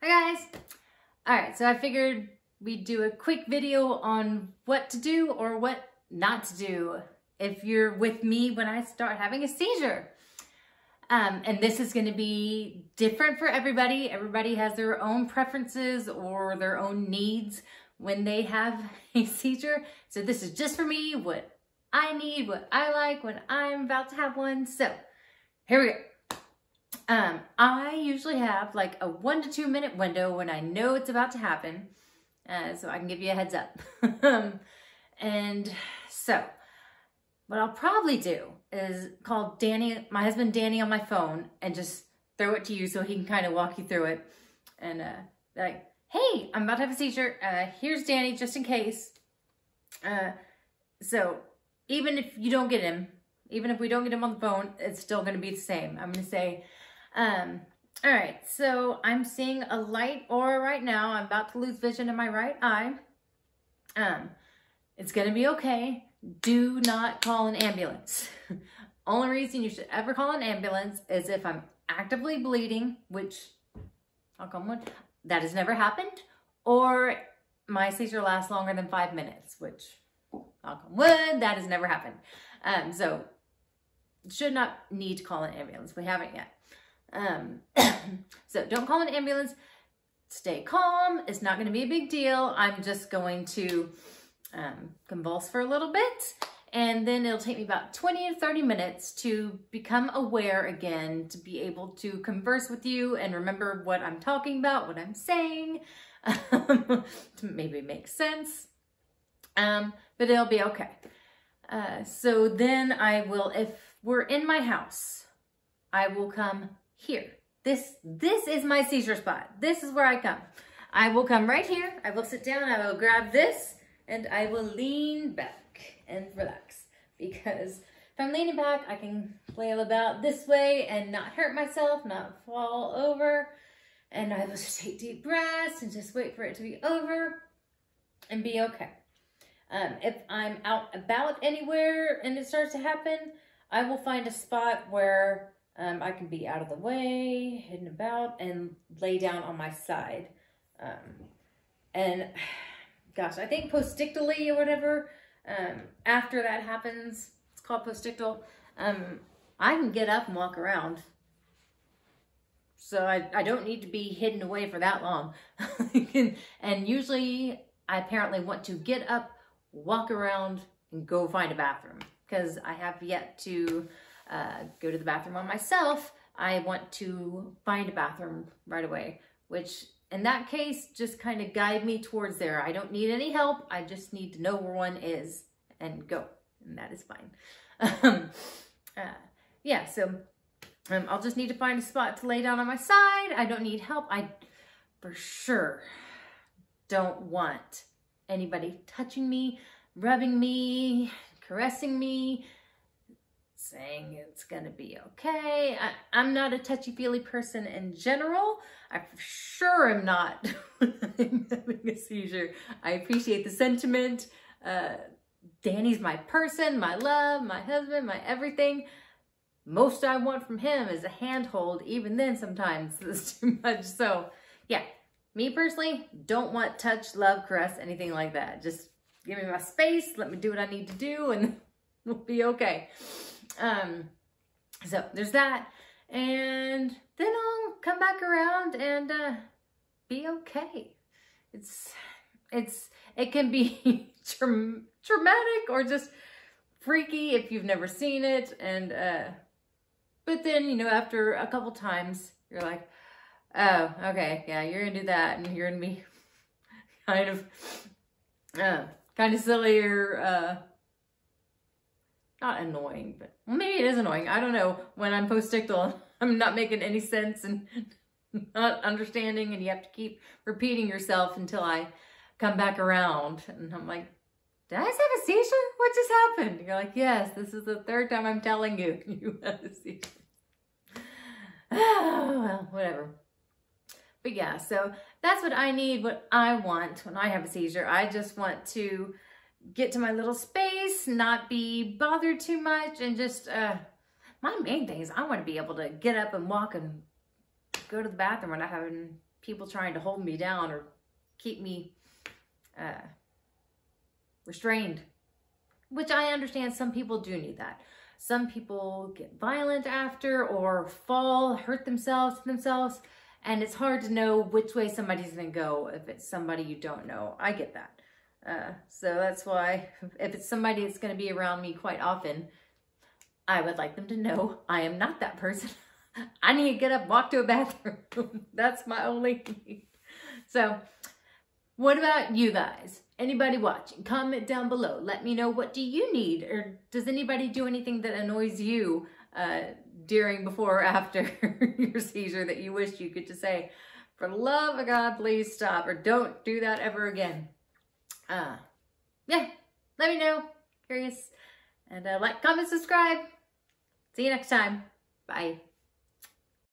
Hi guys! Alright, so I figured we'd do a quick video on what to do or what not to do if you're with me when I start having a seizure. Um, and this is going to be different for everybody. Everybody has their own preferences or their own needs when they have a seizure. So this is just for me, what I need, what I like when I'm about to have one. So here we go. Um, I usually have like a one to two minute window when I know it's about to happen. Uh, so I can give you a heads up. um, and so what I'll probably do is call Danny, my husband Danny on my phone and just throw it to you so he can kind of walk you through it. And uh, like, hey, I'm about to have a seizure. Uh, here's Danny just in case. Uh, so even if you don't get him, even if we don't get him on the phone, it's still going to be the same. I'm going to say, um, all right, so I'm seeing a light aura right now. I'm about to lose vision in my right eye. Um, it's to be okay. Do not call an ambulance. Only reason you should ever call an ambulance is if I'm actively bleeding, which, I'll come one, that has never happened, or my seizure lasts longer than five minutes, which, I'll come wood, that has never happened. Um, so, should not need to call an ambulance. We haven't yet. Um, so don't call an ambulance. Stay calm. It's not going to be a big deal. I'm just going to um, convulse for a little bit. And then it'll take me about 20 to 30 minutes to become aware again, to be able to converse with you and remember what I'm talking about, what I'm saying, to maybe make sense. Um, but it'll be okay. Uh, so then I will, if we're in my house, I will come here. This, this is my seizure spot. This is where I come. I will come right here. I will sit down. I will grab this and I will lean back and relax because if I'm leaning back, I can flail about this way and not hurt myself, not fall over. And I will just take deep breaths and just wait for it to be over and be okay. Um, if I'm out about anywhere and it starts to happen, I will find a spot where um, I can be out of the way, hidden about, and lay down on my side. Um, and gosh, I think postictally or whatever, um, after that happens, it's called postictal, um, I can get up and walk around. So I, I don't need to be hidden away for that long. and usually I apparently want to get up, walk around, and go find a bathroom because I have yet to uh, go to the bathroom on myself, I want to find a bathroom right away, which in that case, just kind of guide me towards there. I don't need any help. I just need to know where one is and go. And that is fine. um, uh, yeah, so um, I'll just need to find a spot to lay down on my side. I don't need help. I for sure don't want anybody touching me, rubbing me, caressing me, saying it's gonna be okay. I, am not a touchy-feely person in general. I for sure am not having a seizure. I appreciate the sentiment. Uh, Danny's my person, my love, my husband, my everything. Most I want from him is a handhold. Even then, sometimes it's too much. So, yeah, me personally, don't want touch, love, caress, anything like that. Just give me my space, let me do what I need to do, and we'll be okay. Um, so there's that. And then I'll come back around and uh, be okay. It's, it's, it can be tra traumatic or just freaky if you've never seen it. And, uh, but then, you know, after a couple times, you're like, oh, okay, yeah, you're gonna do that. And you're gonna be kind of, uh, kind of silly or, uh, not annoying, but maybe it is annoying. I don't know. When I'm postictal, I'm not making any sense and not understanding and you have to keep repeating yourself until I come back around. And I'm like, did I just have a seizure? What just happened? You're like, yes, this is the third time I'm telling you you had a seizure. Oh, well, whatever. But yeah, so that's what I need, what I want when I have a seizure. I just want to get to my little space, not be bothered too much, and just, uh, my main thing is I want to be able to get up and walk and go to the bathroom without having people trying to hold me down or keep me uh, restrained, which I understand some people do need that. Some people get violent after or fall, hurt themselves themselves, and it's hard to know which way somebody's gonna go if it's somebody you don't know. I get that. Uh, so that's why if it's somebody that's gonna be around me quite often, I would like them to know I am not that person. I need to get up, walk to a bathroom. that's my only So what about you guys? Anybody watching, comment down below. Let me know what do you need or does anybody do anything that annoys you uh, during, before, or after your seizure that you wish you could just say, for love of God, please stop or don't do that ever again. Uh, yeah, let me know. Curious. And uh, like, comment, subscribe. See you next time. Bye.